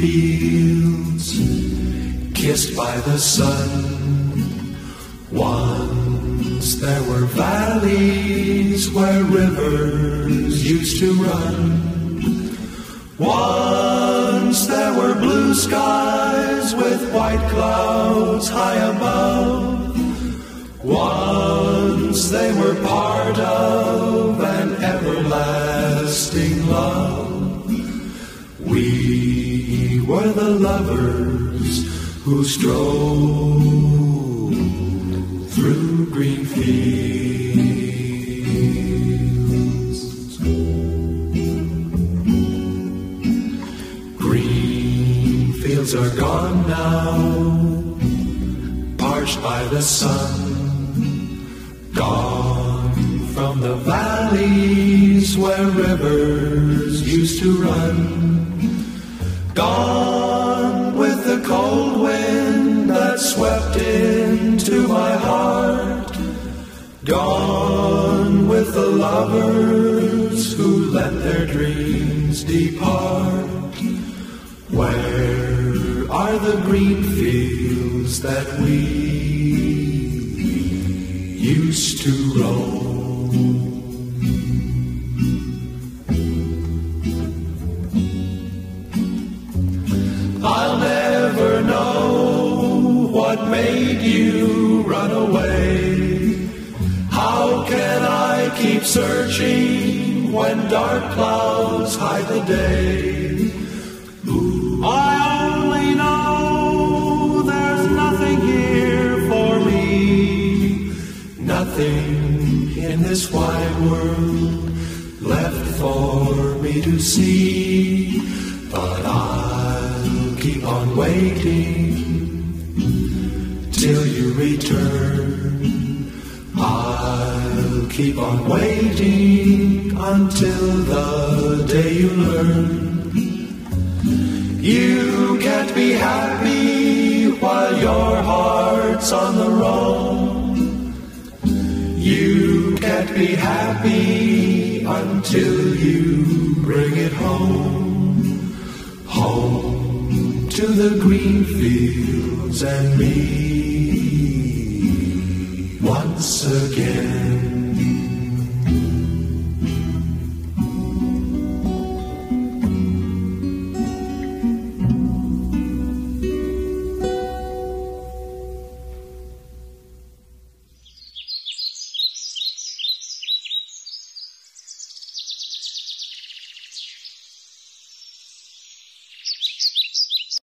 fields kissed by the sun. Once there were valleys where rivers used to run. Once there were blue skies with white clouds high above. Once they were part of We were the lovers who strove through green fields. Green fields are gone now, parched by the sun, gone from the valleys where rivers used to run, gone with the cold wind that swept into my heart, gone with the lovers who let their dreams depart. Where are the green fields that we used to roam? What made you run away. How can I keep searching when dark clouds hide the day? I only know there's nothing here for me, nothing in this wide world left for me to see. But I'll keep on waiting till you return. I'll keep on waiting until the day you learn. You can't be happy while your heart's on the roam. You can't be happy until you bring it home. Home to the green fields and me once again.